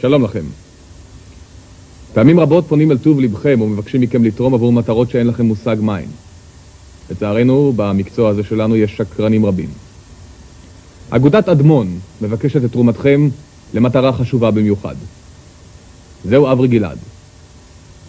שלום לכם. פעמים רבות פונים אל טוב לבכם ומבקשים מכם לתרום עבור מטרות שאין לכם מושג מהן. לצערנו, במקצוע הזה שלנו יש שקרנים רבים. אגודת אדמון מבקשת את תרומתכם למטרה חשובה במיוחד. זהו אברי גלעד.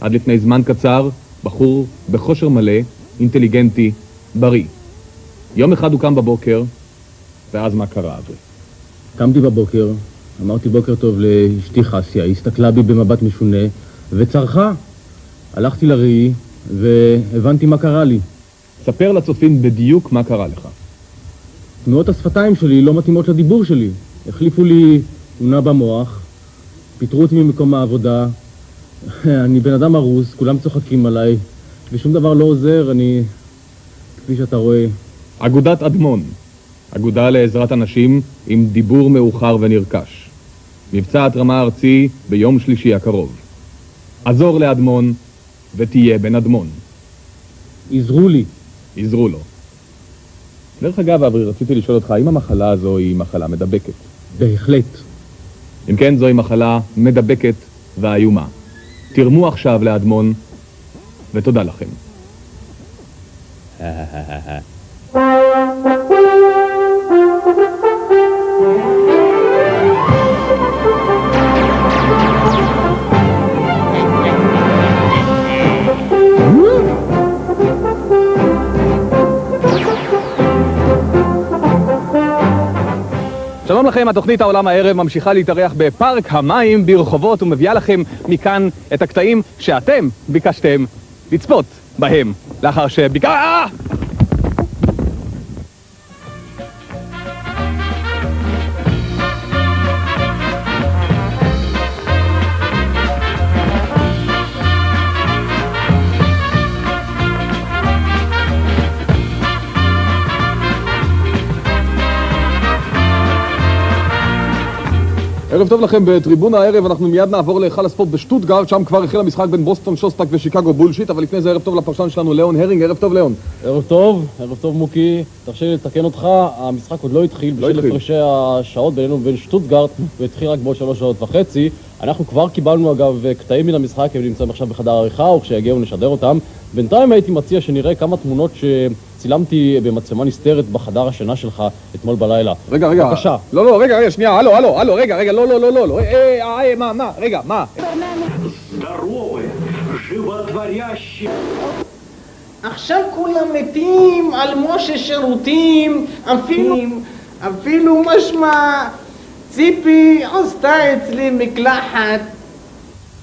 עד לפני זמן קצר, בחור בכושר מלא, אינטליגנטי, בריא. יום אחד הוא קם בבוקר, ואז מה קרה, אברי? קמתי בבוקר, אמרתי בוקר טוב לאשתי חסיה, היא הסתכלה בי במבט משונה וצרחה. הלכתי לראי והבנתי מה קרה לי. ספר לצופים בדיוק מה קרה לך. תנועות השפתיים שלי לא מתאימות לדיבור שלי. החליפו לי תמונה במוח, פיטרו אותי ממקום העבודה, אני בן אדם הרוס, כולם צוחקים עליי, ושום דבר לא עוזר, אני, כפי שאתה רואה... אגודת אדמון, אגודה לעזרת אנשים עם דיבור מאוחר ונרכש. מבצע התרמה ארצי ביום שלישי הקרוב. עזור לאדמון ותהיה בן אדמון. עזרו לי. עזרו לו. דרך אגב, אברי, רציתי לשאול אותך, האם המחלה הזו היא מחלה מדבקת? בהחלט. אם כן, זוהי מחלה מדבקת ואיומה. תרמו עכשיו לאדמון, ותודה לכם. שלום לכם, התוכנית העולם הערב ממשיכה להתארח בפארק המים ברחובות ומביאה לכם מכאן את הקטעים שאתם ביקשתם לצפות בהם לאחר שביקש... ערב טוב לכם בטריבון הערב, אנחנו מיד נעבור להיכל הספורט בשטוטגרד, שם כבר החל המשחק בין בוסטון שוסטק ושיקגו בולשיט, אבל לפני זה ערב טוב לפרשן שלנו ליאון הרינג, ערב טוב ליאון. ערב טוב, ערב טוב מוקי, תרשה לי לתקן אותך, המשחק עוד לא התחיל, לא בשל התחיל. הפרשי השעות בינינו ובין שטוטגרד, הוא התחיל רק בעוד שלוש שעות וחצי. אנחנו כבר קיבלנו אגב קטעים מן המשחק, הם נמצאים עכשיו בחדר העריכה, וכשיגיעו נשדר אותם. בינתיים הייתי מציע שנראה כמה תמונות צילמתי במצלמה נסתרת בחדר השינה שלך אתמול בלילה. רגע, רגע. בבקשה. לא, לא, רגע, רגע, שנייה, הלו, הלו, הלו, רגע, רגע, לא, לא, לא, לא, לא, אה, אה, אה מה, מה, רגע, מה? עכשיו כולם מתים על משה שירותים, אפילו, אפילו משמע ציפי עשתה אצלי מקלחת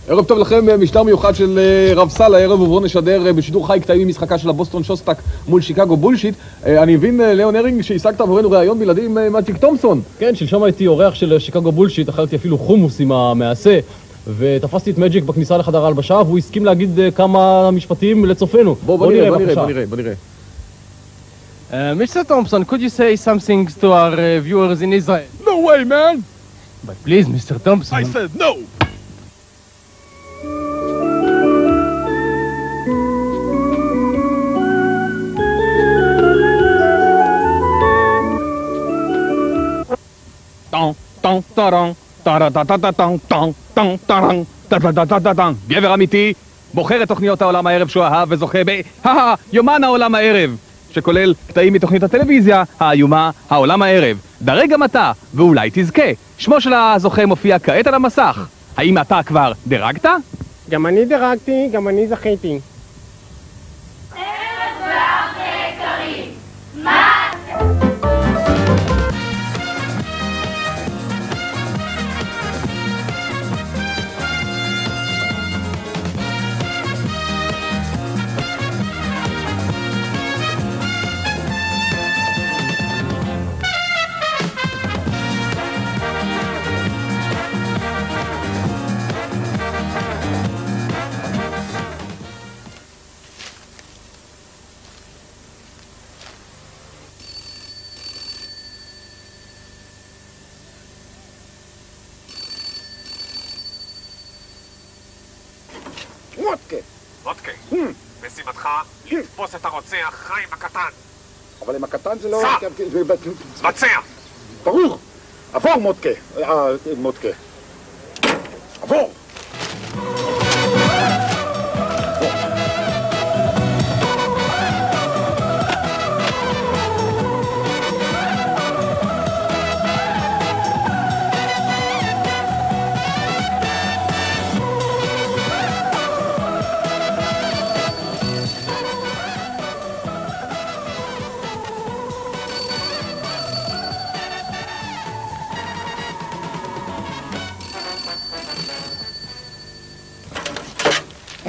ערב טוב לכם, משדר מיוחד של אה, רב סל הערב, ובואו נשדר אה, בשידור חי קטעים ממשחקה של הבוסטון שוסטק מול שיקגו בולשיט. אה, אני מבין, ליאון הרינג, שהשגת עבורנו ראיון בלעדי עם מג'יק תומפסון. כן, שלשום הייתי אורח של שיקגו בולשיט, אכלתי אפילו חומוס עם המעשה, ותפסתי את מג'יק בכניסה לחדר ההלבשה, והוא הסכים להגיד כמה משפטים לצופינו. בוא, בוא נראה, בוא נראה, בבקשה. בוא נראה, בוא נראה. Uh, Mr. Thompson, could you say something to our uh, viewers in Israel? No way, man! But please, Mr. Thompson. I said no! טרון, טה-טה-טה-טה-טון. גבר אמיתי, בוחר את תוכניות העולם הערב שהוא אהב וזוכה ב... יומן העולם הערב, שכולל קטעים מתוכנית הטלוויזיה האיומה העולם הערב. דרג גם אתה, ואולי תזכה. שמו של הזוכה מופיע כעת על המסך. האם אתה כבר דירגת? גם אני דירגתי, גם אני זכיתי. לתפוס את הרוצח חיים הקטן. אבל עם הקטן זה לא... סע! בצע! ברור. עבור מודקה. אה, מודקה. עבור.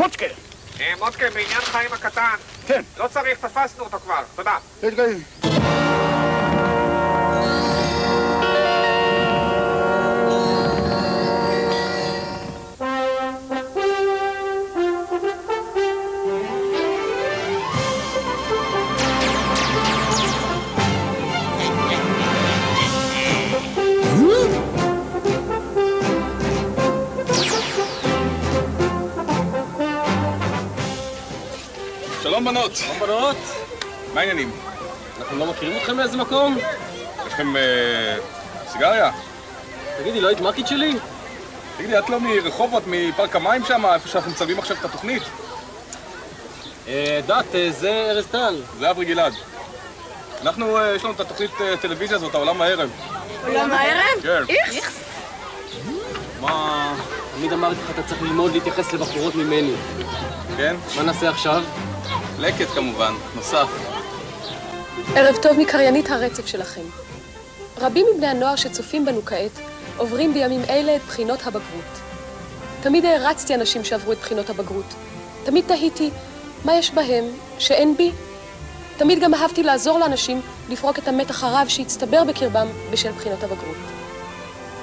מודקה. אה, מודקה, בעניין חיים הקטן. כן. לא צריך, תפסנו אותו כבר. תודה. בנות, שלום בנות, מה העניינים? אנחנו לא מכירים אתכם מאיזה מקום? יש לכם אה, סיגריה? תגידי, לא היית מ"כית שלי? תגידי, את לא מרחובות, מפארק המים שם, איפה שאנחנו מצלמים עכשיו את התוכנית? אה, דת, אה, זה ארז טל. זה אברי גלעד. אנחנו, אה, יש לנו את התוכנית אה, טלוויזיה הזאת, העולם הערב. עולם הערב? כן. איכס? מה... תמיד אמרתי לך, אתה צריך ללמוד להתייחס לבחורות ממני. כן? מה נעשה עכשיו? לקט כמובן, נוסף. ערב טוב מקריינית הרצף שלכם. רבים מבני הנוער שצופים בנו כעת עוברים בימים אלה את בחינות הבגרות. תמיד הערצתי אנשים שעברו את בחינות הבגרות. תמיד תהיתי, מה יש בהם שאין בי? תמיד גם אהבתי לעזור לאנשים לפרוק את המתח הרב שהצטבר בקרבם בשל בחינות הבגרות.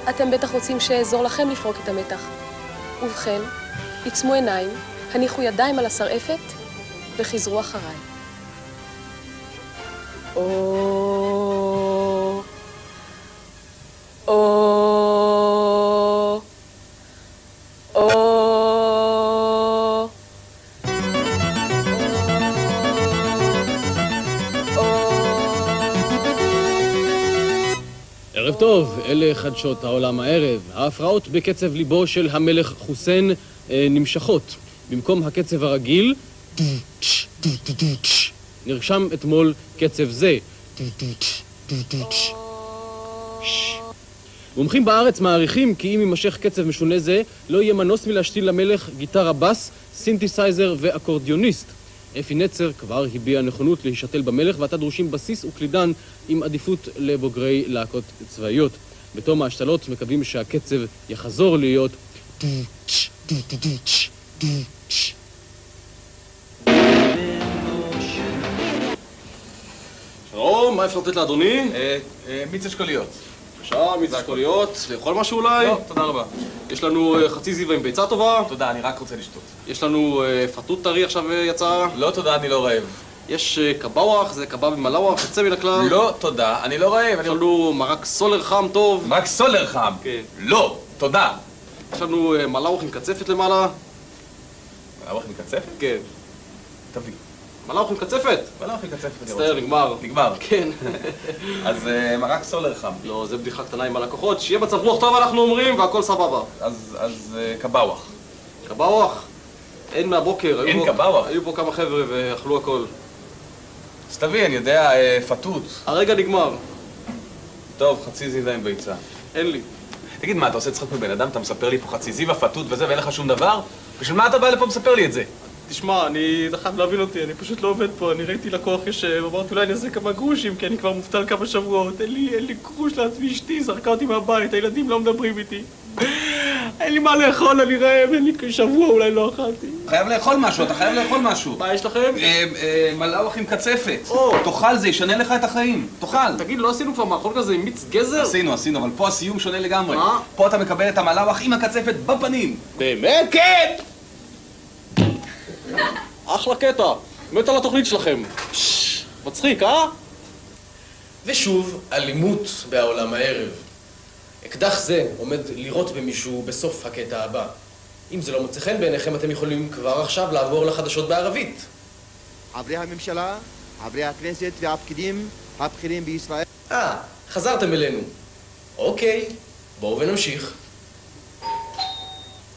אתם בטח רוצים שאעזור לכם לפרוק את המתח. ובכן, עצמו עיניים, הניחו ידיים על השרעפת וחזרו אחריי. או... או... או... ערב טוב, אלה חדשות העולם הערב. ההפרעות בקצב ליבו של המלך חוסיין אה, נמשכות. במקום הקצב הרגיל, נרשם אתמול קצב זה. מומחים בארץ מעריכים כי אם יימשך קצב משונה זה, לא יהיה מנוס מלהשתיל למלך גיטרה בס, סינתסייזר ואקורדיוניסט. אפי נצר כבר הביע נכונות להישתל במלך, ועתה דרושים בסיסט וקלידן עם עדיפות לבוגרי להקות צבאיות. בתום ההשתלות מקווים שהקצב יחזור להיות שלום, מה אפשר לתת לאדוני? מיץ אשכוליות. בבקשה, מיץ אשכוליות, לאכול משהו אולי? לא, תודה רבה. יש לנו אה, חצי זיווה עם ביצה טובה. תודה, אני רק רוצה לשתות. יש לנו אה, פטוט טרי עכשיו אה, יצא. לא תודה, אני לא רעב. יש אה, קבאווח, זה קבב עם מלאווח, יוצא מן הכלל. לא תודה, אני לא רעב. יש לנו מרק סולר חם טוב. רק סולר חם. כן. לא, תודה. יש לנו אה, מלאווח עם קצפת למעלה. מלאווח מקצפת? כן. תביא. מלאווח עם קצפת. מקצפת אני רוצה. מצטער, נגמר. נגמר. כן. אז אה, מרק סולר חם. לא, זה בדיחה קטנה עם הלקוחות. שיהיה מצב רוח טוב אנחנו אומרים, והכל סבבה. אז אז, אה, קבאווח. קבאווח? אין מהבוקר. אין קבאווח? היו פה כמה חבר'ה ואכלו הכל. אז תביא, אני יודע, אה, פתות. הרגע נגמר. טוב, חצי זיזה עם ביצה. אין לי. תגיד, מה, אתה עושה צחוק מבן אדם? אתה מספר לי פה חצי זיווה, פתות וזה, ואין לך שום דבר? בשביל מה אתה בא לפה ומספר לי את זה? תשמע, אני, אתה חייב להבין אותי, אני פשוט לא עובד פה, אני ראיתי לקוח יושב, אמרתי אולי אני אעשה כמה גרושים, כי אני כבר מובטל כמה שבועות, אין לי, אין לי גרוש לעצמי, אשתי זרקה אותי מהבית, הילדים לא מדברים איתי. אין לי מה לאכול, אני רעב, אין לי שבוע אולי לא אכלתי. חייב לאכול משהו, אתה חייב לאכול משהו. מה יש לכם? אה, אה, מלאוח עם קצפת. תאכל, זה ישנה לך את החיים. תאכל. תגיד, לא עשינו כבר מאכול כזה עם מיץ גזר? עשינו, עשינו, אבל פה הסיום שונה לגמרי. פה אתה מקבל את המלאוח עם הקצפת בפנים. באמת? כן! אחלה קטע, מת על התוכנית שלכם. מצחיק, אה? ושוב, אלימות בעולם הערב. אקדח זה עומד לירות במישהו בסוף הקטע הבא. אם זה לא מוצא חן בעיניכם, אתם יכולים כבר עכשיו לעבור לחדשות בערבית. חברי הממשלה, חברי הכנסת והפקידים הבכירים בישראל. אה, חזרתם אלינו. אוקיי, בואו ונמשיך.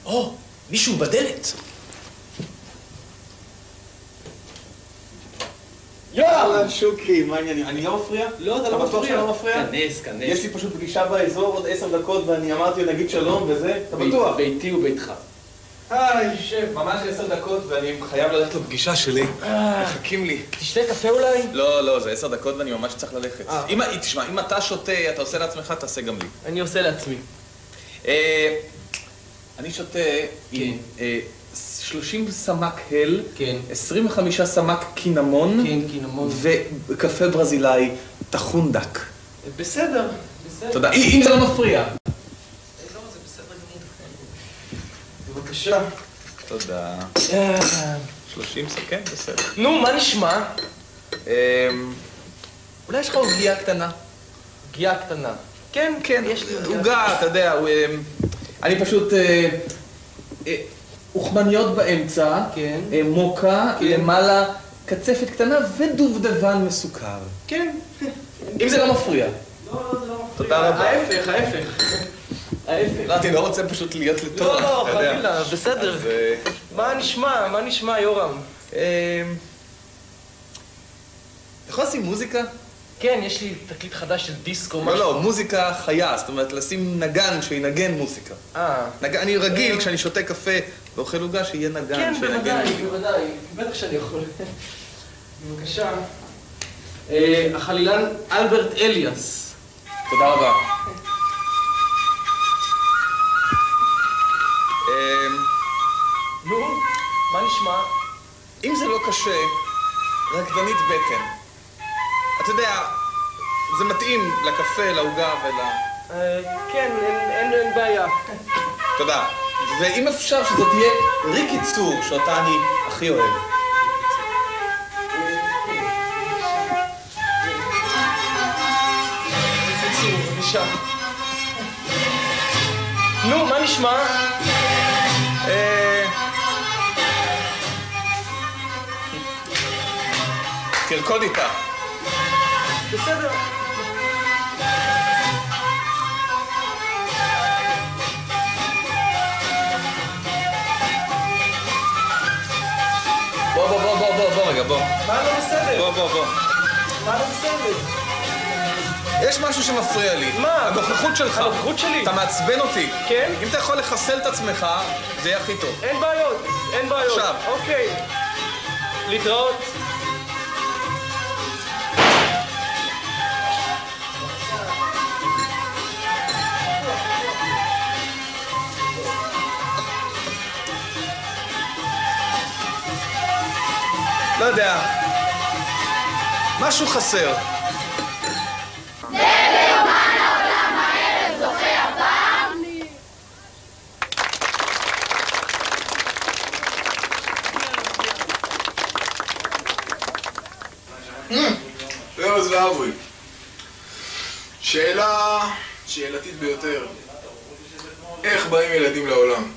או, מישהו בדלת. יאללה, שוקי, מה העניינים? אני לא מפריע? לא, אתה אתה לא בטוח מפריע. שלא מפריע? כנס, כנס. יש לי פשוט פגישה באזור עוד עשר דקות ואני אמרתי לו נגיד שלום וזה, אתה בטוח? ביתי וביתך. היי, שב, ממש עשר דקות ואני חייב ללכת לפגישה שלי. מחכים לי. תשתה קפה אולי? לא, לא, זה עשר דקות ואני ממש צריך ללכת. אה. אם, תשמע, אם אתה שותה, אתה עושה לעצמך, תעשה גם לי. אני עושה לעצמי. אה, אני שותה עם אה, 30 סמ"ק הל, 25 סמ"ק קינמון, כן, קינמון. וקפה ברזילאי טחון דק. בסדר, בסדר. תודה. אם זה לא מפריע. בבקשה. תודה. 30 סמ"ק, כן, בסדר. נו, מה נשמע? אמ, אולי יש לך עוגיה קטנה. עוגיה קטנה. כן, כן, יש לי עוגיה. עוגה, אתה יודע, אמ, אני פשוט... אה, אה, אוכמניות באמצע, כן. אה, מוקה, למעלה קצפת קטנה ודובדבן מסוכר. כן. אם זה לא מפריע. לא, זה לא מפריע. תודה רבה. ההפך, ההפך. ההפך. לא, אני לא רוצה פשוט להיות לטוב. לא, לא. חלילה, בסדר. אז, אה, מה נשמע? מה נשמע, יורם? אתה יכול לשים מוזיקה? כן, יש לי תקליט חדש של דיסקו. לא, לא, מוזיקה חיה, זאת אומרת לשים נגן שינגן מוזיקה. אה. נג- אני רגיל, כשאני שותה קפה ואוכל עוגה, שיהיה נגן כן, בוודאי. בוודאי. בטח שאני יכול. בבקשה. אה, החלילן אלברט אליאס. תודה רבה. אמ, נו, מה נשמע? אם זה לא קשה, רקדנית בטן. אתה יודע, זה מתאים לקפה, לעוגה ול... אה, כן, אין בעיה. תודה. ואם אפשר שזאת תהיה ריקי צור, שאותה אני הכי אוהב. נו, מה נשמע? אה, תרקוד איתה. בסדר. מה לא בסדר? בוא, בוא, בוא. מה לא בסדר? יש משהו שמפריע לי. מה? הנוכחות שלך. הנוכחות שלי? אתה מעצבן אותי. כן? אם אתה יכול לחסל את עצמך, זה יהיה הכי טוב. אין בעיות, אין בעיות. עכשיו. אוקיי. להתראות. לא יודע. משהו חסר. ארז ואברי, שאלה שאלתית ביותר. איך באים ילדים לעולם?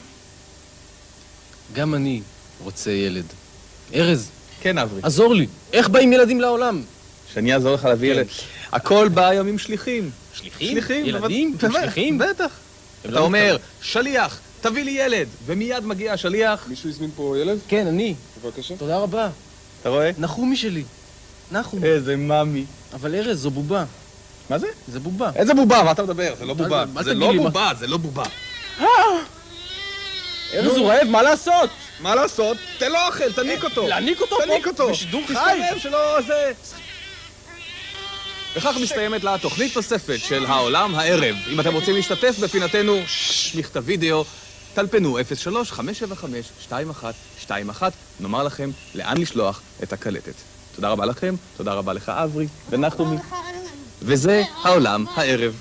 גם אני רוצה ילד. ארז, כן, אברי. עזור לי. איך באים ילדים לעולם? שאני אעזור לך להביא ילד. הכל בא היום עם שליחים. שליחים? שליחים, ילדים? שליחים? בטח. הם אתה לא אומר. שליח, תביא לי ילד, ומיד מגיע השליח. מישהו הזמין פה ילד? כן, אני. בבקשה. תודה רבה. אתה רואה? נחומי שלי. נחום. איזה מאמי. אבל ארז, זו בובה. מה זה? זה בובה. איזה בובה? מה אתה מדבר? זה לא מה בובה. זה- לא בובה, זה לא בובה. ארז הוא רעב, מה לעשות? מה לעשות? תן לו אוכל, תניק אותו. להניק אותו? תניק אותו. בשידור חי? תסתובב שלא זה... וכך מסתיימת לה תוכנית נוספת של העולם הערב. אם אתם רוצים להשתתף בפינתנו, מכתב וידאו, טלפנו 03-575-2121, נאמר לכם לאן לשלוח את הקלטת. תודה רבה לכם, תודה רבה לך אברי ונחומי. וזה העולם הערב.